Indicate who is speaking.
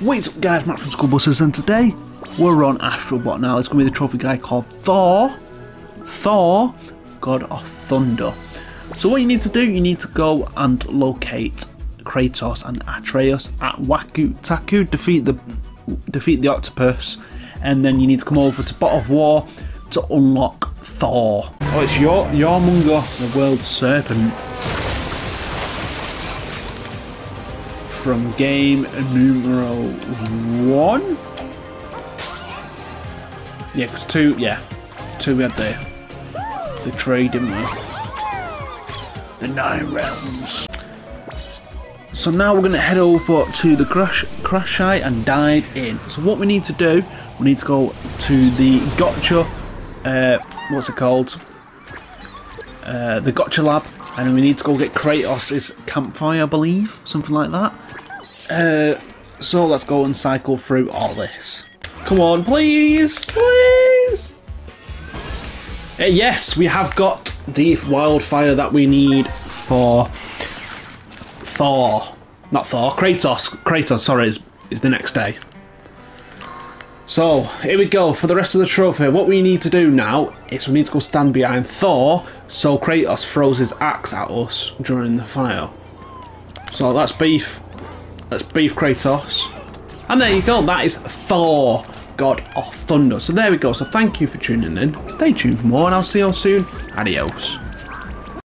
Speaker 1: What's up guys, Matt from Skull Busters and today we're on Astro Bot now. It's going to be the trophy guy called Thor. Thaw, God of Thunder. So what you need to do, you need to go and locate Kratos and Atreus at Waku Taku, defeat the defeat the octopus, and then you need to come over to Bot of War to unlock Thor. Oh, it's your Jormungandr, the world serpent. From game numero one. Yeah, because two, yeah, two we had the the trade, didn't we? The nine realms. So now we're going to head over to the crash crash site and dive in. So what we need to do, we need to go to the gotcha. Uh, what's it called? Uh, the gotcha lab and we need to go get Kratos' campfire, I believe, something like that. Uh, so let's go and cycle through all this. Come on, please, please. Uh, yes, we have got the wildfire that we need for Thor. Not Thor, Kratos. Kratos, sorry, is, is the next day. So, here we go, for the rest of the trophy, what we need to do now is we need to go stand behind Thor, so Kratos throws his axe at us during the fire. So that's beef. That's beef Kratos. And there you go, that is Thaw, God of Thunder. So there we go, so thank you for tuning in. Stay tuned for more, and I'll see you all soon. Adios.